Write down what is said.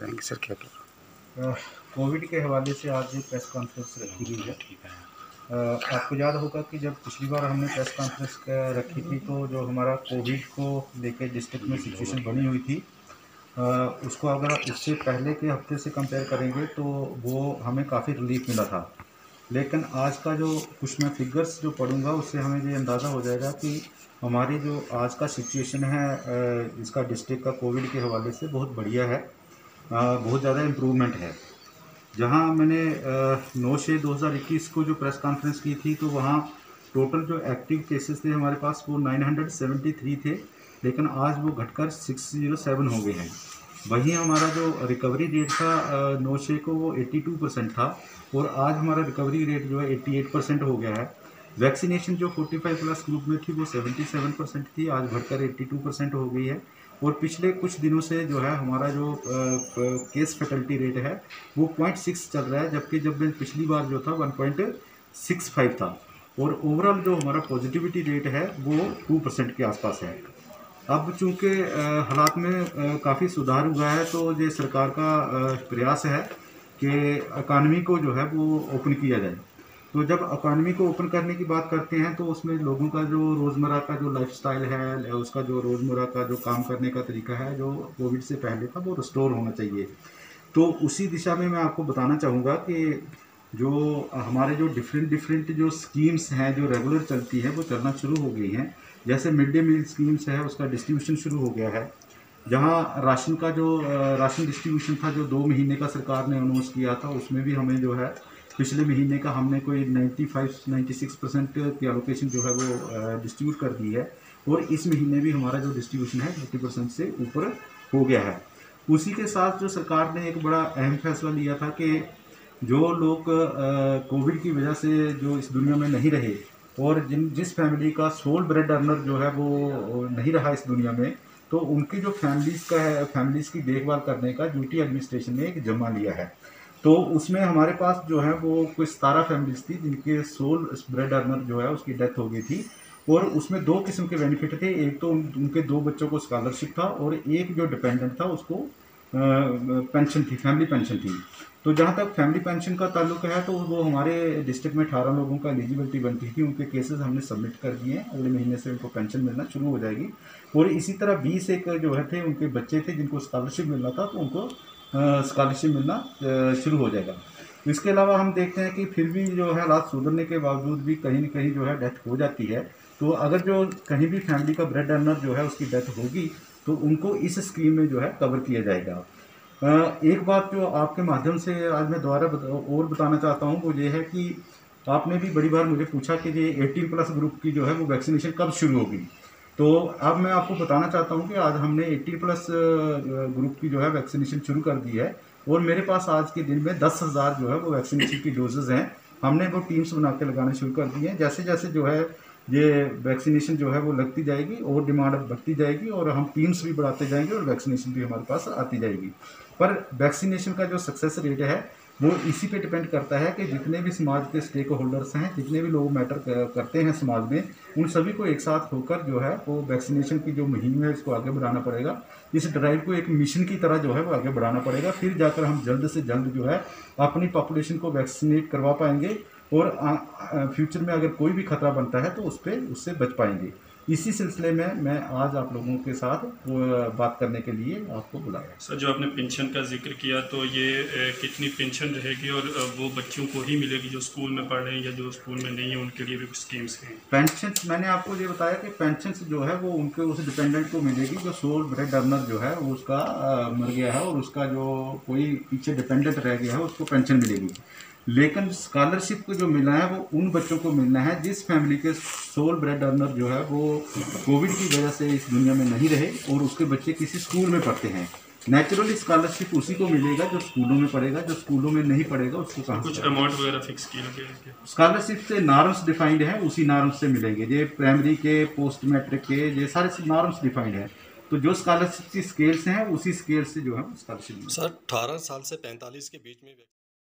बताएँगे सर क्या क्या कोविड के हवाले से आज प्रेस कॉन्फ्रेंस रखी गई है। अ, आपको याद होगा कि जब पिछली बार हमने प्रेस कॉन्फ्रेंस रखी थी तो जो हमारा कोविड को लेकर डिस्ट्रिक्ट में सिचुएशन बनी हुई थी उसको अगर उससे पहले के हफ़्ते से कंपेयर करेंगे तो वो हमें काफ़ी रिलीफ मिला था। लेकिन आज का जो कुछ मैं फिगर्स जो पढ़ूँगा उससे हमें ये अंदाज़ा हो जाएगा कि हमारी जो आज का सिचुएशन है इसका डिस्ट्रिक्ट का कोविड के हवाले से बहुत बढ़िया है। बहुत ज़्यादा इम्प्रूवमेंट है। जहाँ मैंने नौ छः दो हज़ार इक्कीस को जो प्रेस कॉन्फ्रेंस की थी तो वहाँ टोटल जो एक्टिव केसेस थे हमारे पास, वो 973 थे, लेकिन आज वो घटकर 607 हो गए हैं। वहीं हमारा जो रिकवरी रेट था नौ छः को वो 82 परसेंट था, और आज हमारा रिकवरी रेट जो है 88 परसेंट हो गया है। वैक्सीनेशन जो 45 प्लस ग्रुप में थी, वो 77 परसेंट थी, आज बढ़कर 82 परसेंट हो गई है। और पिछले कुछ दिनों से जो है हमारा जो केस फैटलिटी रेट है, वो पॉइंट सिक्स चल रहा है, जबकि जब मैं पिछली बार जो था वन पॉइंट सिक्स फाइव था। और ओवरऑल जो हमारा पॉजिटिविटी रेट है, वो टू परसेंट के आसपास है। अब चूँकि हालात में काफ़ी सुधार हुआ है तो ये सरकार का प्रयास है कि इकानमी को जो है वो ओपन किया जाए। तो जब इकानमी को ओपन करने की बात करते हैं तो उसमें लोगों का जो रोज़मर्रा का जो लाइफस्टाइल है उसका जो रोज़मर्रा का जो काम करने का तरीका है, जो कोविड से पहले था, वो रिस्टोर होना चाहिए। तो उसी दिशा में मैं आपको बताना चाहूँगा कि जो हमारे जो डिफरेंट डिफरेंट जो स्कीम्स हैं, जो रेगुलर चलती है, वो चलना शुरू हो गई हैं। जैसे मिड डे मील स्कीम्स है, उसका डिस्ट्रीब्यूशन शुरू हो गया है। जहाँ राशन का जो राशन डिस्ट्रीब्यूशन था, जो दो महीने का सरकार ने अनाउंस किया था, उसमें भी हमें जो है पिछले महीने का हमने कोई 95 96 परसेंट की एलोकेशन जो है वो डिस्ट्रीब्यूट कर दी है और इस महीने भी हमारा जो डिस्ट्रीब्यूशन है 80 परसेंट से ऊपर हो गया है। उसी के साथ जो सरकार ने एक बड़ा अहम फैसला लिया था कि जो लोग कोविड की वजह से जो इस दुनिया में नहीं रहे और जिन, जिस फैमिली का सोल ब्रेड अर्नर जो है वो नहीं रहा इस दुनिया में तो उनकी जो फैमिलीज़ का है फैमिलीज़ की देखभाल करने का ड्यूटी एडमिनिस्ट्रेशन ने एक जमा लिया है। तो उसमें हमारे पास जो है वो कोई सतारह फैमिलीज़ थी, जिनके सोल ब्रेड अर्नर जो है उसकी डेथ हो गई थी। और उसमें दो किस्म के बेनिफिट थे, एक तो उनके दो बच्चों को स्कॉलरशिप था और एक जो डिपेंडेंट था उसको पेंशन थी फैमिली पेंशन थी। तो जहाँ तक फैमिली पेंशन का ताल्लुक है तो वो हमारे डिस्ट्रिक्ट में अठारह लोगों का एलिजिबिलिटी बनती थी। उनके केसेस हमने सबमिट कर दिए हैं। अगले महीने से उनको पेंशन मिलना शुरू हो जाएगी। और इसी तरह बीस एक जो है थे, उनके बच्चे थे, जिनको स्कॉलरशिप मिलना था तो उनको स्कॉलरशिप मिलना शुरू हो जाएगा। इसके अलावा हम देखते हैं कि फिर भी जो है हालात सुधरने के बावजूद भी कहीं ना कहीं जो है डेथ हो जाती है। तो अगर जो कहीं भी फैमिली का ब्रेड अर्नर जो है उसकी डेथ होगी तो उनको इस स्कीम में जो है कवर किया जाएगा। एक बात जो आपके माध्यम से आज मैं दोबारा बता, और बताना चाहता हूँ वो ये है कि आपने भी बड़ी बार मुझे पूछा कि ये 18 प्लस ग्रुप की जो है वो वैक्सीनेशन कब शुरू होगी। तो अब मैं आपको बताना चाहता हूँ कि आज हमने 18 प्लस ग्रुप की जो है वैक्सीनेशन शुरू कर दी है और मेरे पास आज के दिन में दस हज़ार जो है वो वैक्सीनेशन की डोजेज हैं। हमने वो टीम्स बना के लगाने शुरू कर दिए हैं। जैसे जैसे जो है ये वैक्सीनेशन जो है वो लगती जाएगी और डिमांड बढ़ती जाएगी और हम टीम्स भी बढ़ाते जाएँगे और वैक्सीनेशन भी हमारे पास आती जाएगी। पर वैक्सीनेशन का जो सक्सेस रेट है वो इसी पे डिपेंड करता है कि जितने भी समाज के स्टेक होल्डर्स हैं, जितने भी लोग मैटर करते हैं समाज में, उन सभी को एक साथ होकर जो है, वो वैक्सीनेशन की जो मुहिम है, इसको आगे बढ़ाना पड़ेगा। इस ड्राइव को एक मिशन की तरह जो है, वो आगे बढ़ाना पड़ेगा। फिर जाकर हम जल्द से जल्द जो है, अपनी पॉपुलेशन को वैक्सीनेट करवा पाएँगे और फ्यूचर में अगर कोई भी खतरा बनता है तो उस पर उससे बच पाएँगे। इसी सिलसिले में मैं आज आप लोगों के साथ बात करने के लिए आपको बुलाया। सर जो आपने पेंशन का ज़िक्र किया तो ये कितनी पेंशन रहेगी और वो बच्चों को ही मिलेगी जो स्कूल में पढ़ रहे हैं या जो स्कूल में नहीं है उनके लिए भी कुछ स्कीम्स हैं? पेंशन मैंने आपको ये बताया कि पेंशन जो है वो उनके उस डिपेंडेंट को मिलेगी जो सोल ब्रेड अर्नर जो है वो उसका मर गया है और उसका जो कोई पीछे डिपेंडेंट रह गया है उसको पेंशन मिलेगी। लेकिन स्कॉलरशिप को जो मिलना है वो उन बच्चों को मिलना है जिस फैमिली के सोल ब्रेड अर्नर जो है वो कोविड की वजह से इस दुनिया में नहीं रहे और उसके बच्चे किसी स्कूल में पढ़ते हैं। नेचुरली स्कॉलरशिप उसी को मिलेगा जो स्कूलों में पढ़ेगा जो स्कूलों में नहीं पढ़ेगा उसको कहाँ कुछ अमाउंट वगैरह फिक्स किया? स्कॉलरशिप से नॉर्म्स डिफाइंड है उसी नॉर्म्स से मिलेंगे। ये प्राइमरी के पोस्ट मैट्रिक के ये सारे नॉर्म्स डिफाइंड है। तो जो स्कॉलरशिप की स्केल्स हैं उसी स्केल से जो है स्कॉलरशिप सर अठारह साल से पैंतालीस के बीच में